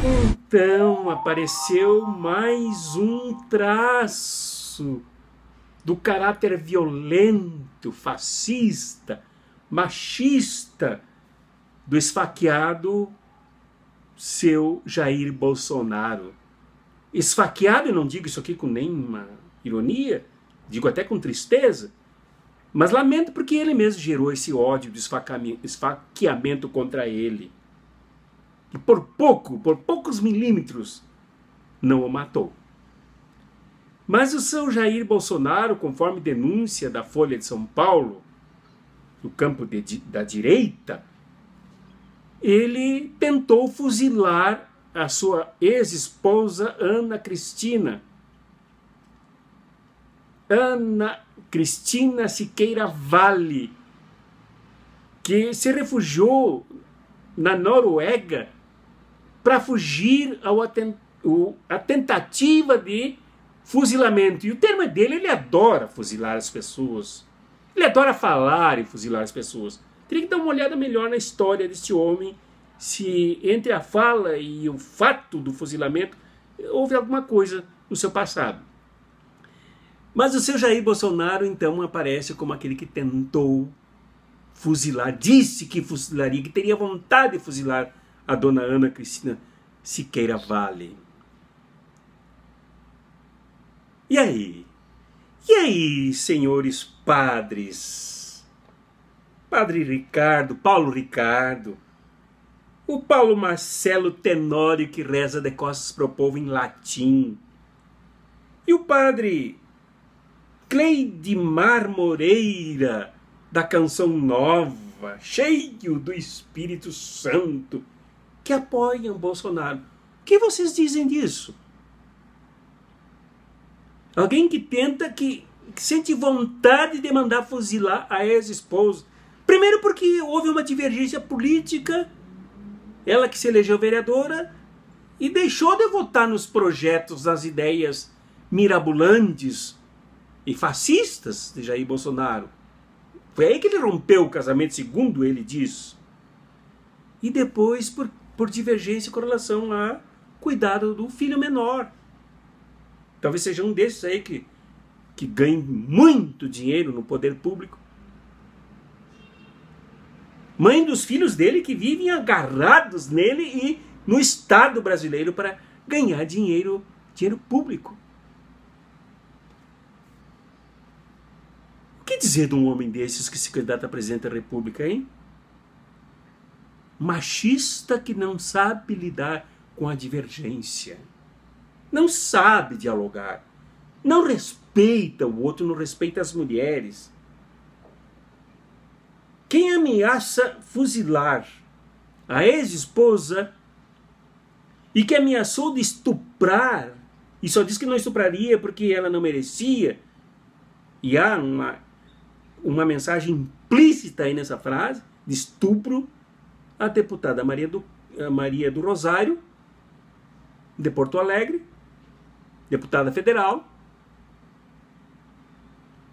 Então apareceu mais um traço do caráter violento, fascista, machista do esfaqueado seu Jair Bolsonaro. Esfaqueado, e não digo isso aqui com nenhuma ironia, digo até com tristeza, mas lamento porque ele mesmo gerou esse ódio do esfaqueamento contra ele. E por pouco, por poucos milímetros, não o matou. Mas o seu Jair Bolsonaro, conforme denúncia da Folha de São Paulo, do campo de, da direita, ele tentou fuzilar a sua ex-esposa Ana Cristina. Ana Cristina Siqueira Vale, que se refugiou na Noruega para fugir ao atent a tentativa de fuzilamento. E o termo é dele, ele adora fuzilar as pessoas. Ele adora falar e fuzilar as pessoas. Teria que dar uma olhada melhor na história deste homem, se entre a fala e o fato do fuzilamento houve alguma coisa no seu passado. Mas o seu Jair Bolsonaro, então, aparece como aquele que tentou fuzilar, disse que fuzilaria, que teria vontade de fuzilar a dona Ana Cristina Siqueira Vale. E aí? E aí, senhores padres? Padre Ricardo, Paulo Ricardo, o Paulo Marcelo Tenório que reza de costas pro povo em latim, e o padre Cleidimar Moreira, da Canção Nova, cheio do Espírito Santo, que apoiam Bolsonaro. O que vocês dizem disso? Alguém que tenta, que, que sente vontade de mandar fuzilar a ex-esposa. Primeiro porque houve uma divergência política, ela que se elegeu vereadora e deixou de votar nos projetos, nas ideias mirabolantes e fascistas de Jair Bolsonaro. Foi aí que ele rompeu o casamento, segundo ele diz. E depois por, por divergência com relação a cuidado do filho menor. Talvez seja um desses aí que, que ganhe muito dinheiro no poder público. Mãe dos filhos dele que vivem agarrados nele e no Estado brasileiro para ganhar dinheiro, dinheiro público. O que dizer de um homem desses que se candidata a presidente da República, hein? Machista que não sabe lidar com a divergência não sabe dialogar, não respeita o outro, não respeita as mulheres. Quem ameaça fuzilar a ex-esposa e que ameaçou de estuprar, e só diz que não estupraria porque ela não merecia, e há uma, uma mensagem implícita aí nessa frase, de estupro, a deputada Maria do, Maria do Rosário, de Porto Alegre, deputada federal,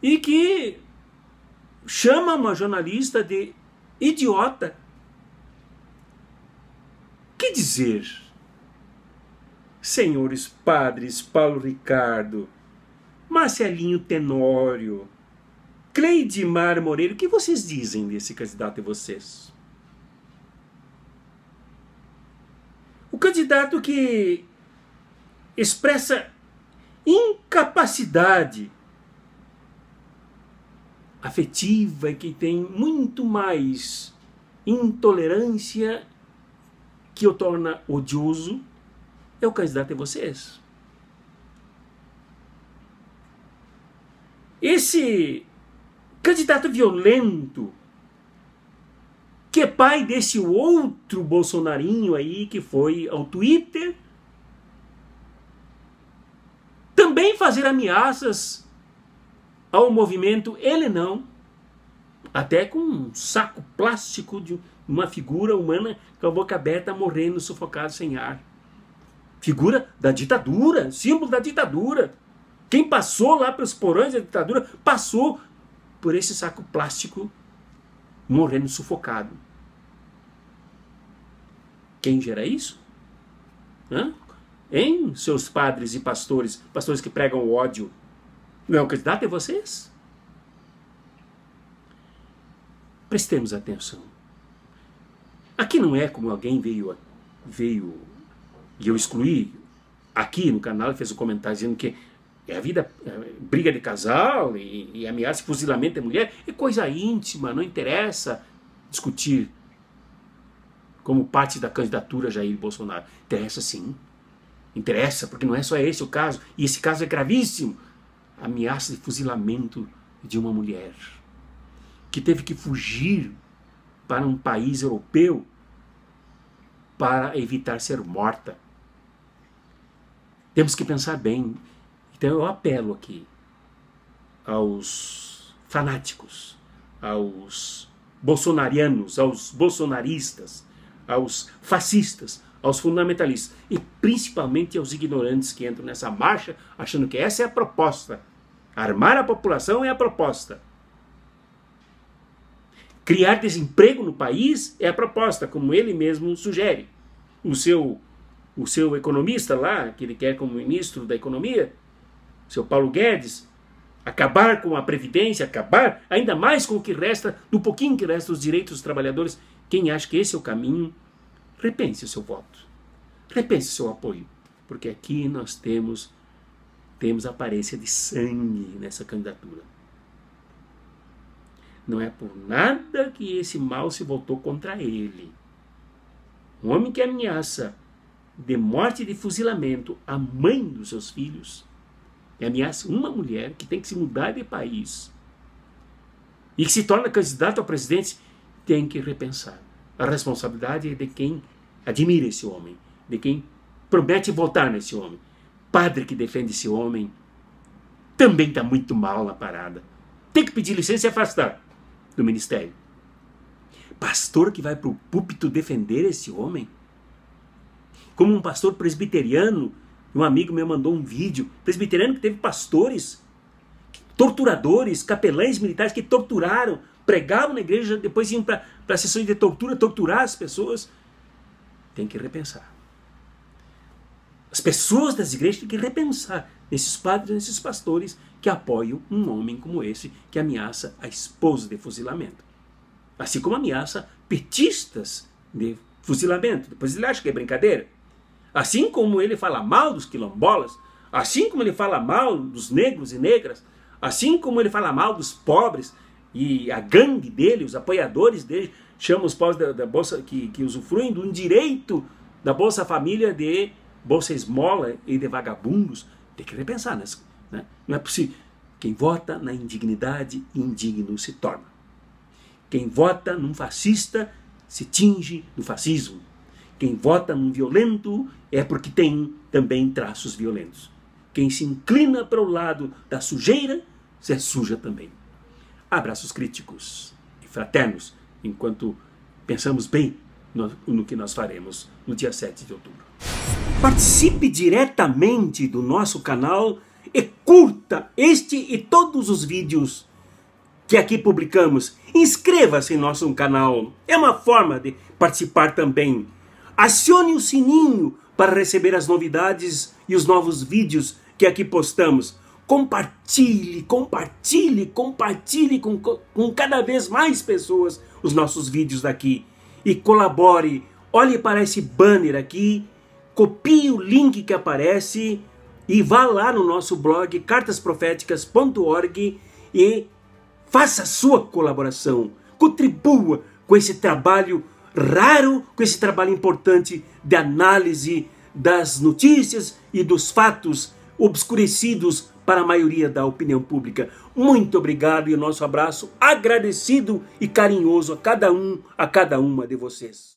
e que chama uma jornalista de idiota. Que dizer? Senhores padres Paulo Ricardo, Marcelinho Tenório, Cleidimar Moreira, o que vocês dizem desse candidato de vocês? O candidato que expressa incapacidade afetiva e que tem muito mais intolerância que o torna odioso é o candidato de vocês. Esse candidato violento, que é pai desse outro bolsonarinho aí que foi ao Twitter também fazer ameaças ao movimento, ele não. Até com um saco plástico de uma figura humana com a boca aberta morrendo sufocado sem ar. Figura da ditadura, símbolo da ditadura. Quem passou lá pelos porões da ditadura passou por esse saco plástico morrendo sufocado. Quem gera isso? Né? Em seus padres e pastores, pastores que pregam ódio. Não é o candidato, é vocês. Prestemos atenção. Aqui não é como alguém veio, veio e eu excluí aqui no canal fez um comentário dizendo que é a vida, é, briga de casal e, e ameaça e fuzilamento de mulher é coisa íntima, não interessa discutir como parte da candidatura Jair Bolsonaro. Interessa sim. Interessa, porque não é só esse o caso. E esse caso é gravíssimo. Ameaça de fuzilamento de uma mulher que teve que fugir para um país europeu para evitar ser morta. Temos que pensar bem. Então eu apelo aqui aos fanáticos, aos bolsonarianos, aos bolsonaristas, aos fascistas, aos fundamentalistas e principalmente aos ignorantes que entram nessa marcha achando que essa é a proposta. Armar a população é a proposta. Criar desemprego no país é a proposta, como ele mesmo sugere. O seu, o seu economista lá, que ele quer como ministro da economia, seu Paulo Guedes, acabar com a previdência, acabar ainda mais com o que resta, do pouquinho que resta dos direitos dos trabalhadores. Quem acha que esse é o caminho, repense o seu voto, repense o seu apoio, porque aqui nós temos temos aparência de sangue nessa candidatura. Não é por nada que esse mal se voltou contra ele. Um homem que ameaça de morte e de fuzilamento a mãe dos seus filhos, e ameaça uma mulher que tem que se mudar de país e que se torna candidato a presidente, tem que repensar. A responsabilidade é de quem admira esse homem, de quem promete votar nesse homem. Padre que defende esse homem também está muito mal na parada. Tem que pedir licença e afastar do ministério. Pastor que vai para o púlpito defender esse homem? Como um pastor presbiteriano, um amigo me mandou um vídeo, presbiteriano que teve pastores, torturadores, capelães militares que torturaram, pregavam na igreja, depois iam para sessões de tortura, torturar as pessoas. Tem que repensar. As pessoas das igrejas têm que repensar nesses padres, nesses pastores que apoiam um homem como esse que ameaça a esposa de fuzilamento. Assim como ameaça petistas de fuzilamento. Depois ele acha que é brincadeira. Assim como ele fala mal dos quilombolas, assim como ele fala mal dos negros e negras, assim como ele fala mal dos pobres e a gangue dele, os apoiadores dele, chamam os pobres da, da Bolsa que, que usufruem de um direito da Bolsa Família de Bolsa Esmola e de vagabundos. Tem que repensar nessa. Né? Não é possível. Quem vota na indignidade, indigno se torna. Quem vota num fascista se tinge do fascismo. Quem vota num violento é porque tem também traços violentos. Quem se inclina para o lado da sujeira se é suja também. Abraços críticos e fraternos, enquanto pensamos bem no, no que nós faremos no dia 7 de outubro. Participe diretamente do nosso canal e curta este e todos os vídeos que aqui publicamos. Inscreva-se em nosso canal. É uma forma de participar também. Acione o sininho para receber as novidades e os novos vídeos que aqui postamos. Compartilhe, compartilhe, compartilhe com, com cada vez mais pessoas os nossos vídeos daqui. E colabore. Olhe para esse banner aqui copie o link que aparece e vá lá no nosso blog cartasproféticas.org e faça a sua colaboração. Contribua com esse trabalho raro, com esse trabalho importante de análise das notícias e dos fatos obscurecidos para a maioria da opinião pública. Muito obrigado e o nosso abraço agradecido e carinhoso a cada um, a cada uma de vocês.